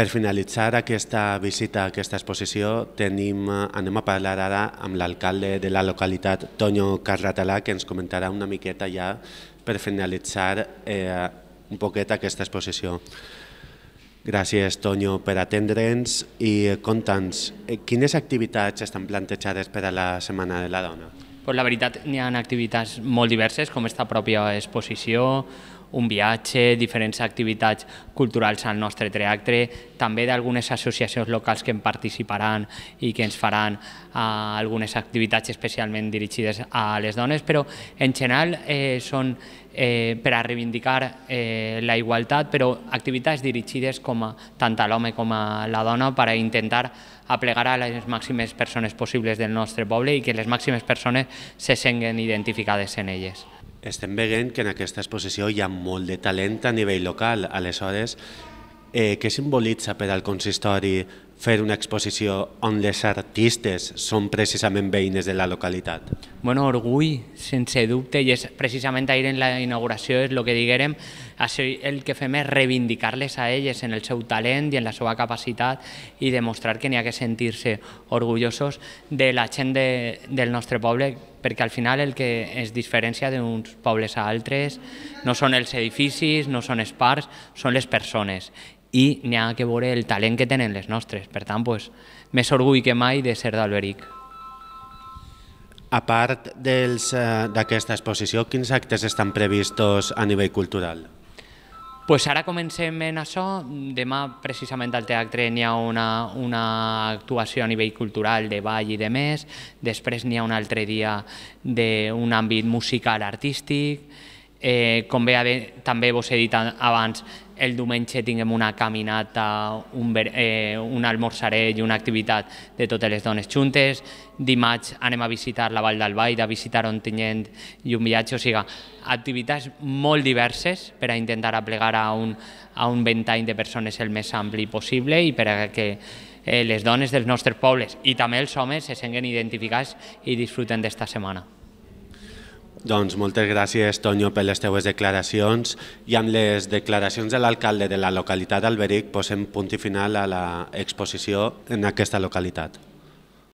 Per finalitzar aquesta visita a aquesta exposició tenim, eh, anem a parlar ara amb l'alcalde de la localitat, Toño Carratalà, que ens comentarà una miqueta ja per finalitzar eh, un poquet aquesta exposició. Gràcies, Toño, per atendre'ns i conta'ns eh, quines activitats estan plantejades per a la Setmana de la Dona. Pues la veritat, n'hi ha activitats molt diverses, com esta pròpia exposició, un viatge, diferents activitats culturals al nostre teatre, també d'algunes associacions locals que en participaran i que ens faran uh, algunes activitats especialment dirigides a les dones, però en general eh, són eh, per a reivindicar eh, la igualtat, però activitats dirigides com a, tant a l'home com a la dona per a intentar aplegar a les màximes persones possibles del nostre poble i que les màximes persones se senguen identificades en elles. Estem veient que en aquesta exposició hi ha molt de talent a nivell local. Aleshores, eh, què simbolitza per al consistori fer una exposició on les artistes són precisament veïnes de la localitat? Bueno, orgull, sense dubte, i és precisament ahir en la inauguració és el que diguérem, el que fem és reivindicar-les a elles en el seu talent i en la seva capacitat i demostrar que n'hi ha que sentir-se orgullosos de la gent de, del nostre poble perquè al final el que es diferencia d'uns pobles a altres no són els edificis, no són els parcs, són les persones i n'hi ha que veure el talent que tenen les nostres. Per tant, pues, més orgull que mai de ser d'Alberic. A part eh, d'aquesta exposició, quins actes estan previstos a nivell cultural? pues ara comencem en això. Demà, precisament, al teatre n'hi ha una, una actuació a nivell cultural de ball i de més. Després n'hi ha un altre dia d'un àmbit musical artístic. Eh, com bé també vos he dit abans, el diumenge tinguem una caminata, un, eh, un almorzaré i una activitat de totes les dones juntes. Dimarts anem a visitar la Vall d'Albaida, a visitar Ontinyent i un viatge. O sigui, activitats molt diverses per a intentar aplegar a un, a un ventall de persones el més ampli possible i per a que eh, les dones dels nostres pobles i també els homes se senguen identificats i disfruten d'esta setmana. Doncs moltes gràcies, Tonyo, per les teues declaracions i amb les declaracions de l'alcalde de la localitat d'Alberic posem punt i final a l'exposició en aquesta localitat.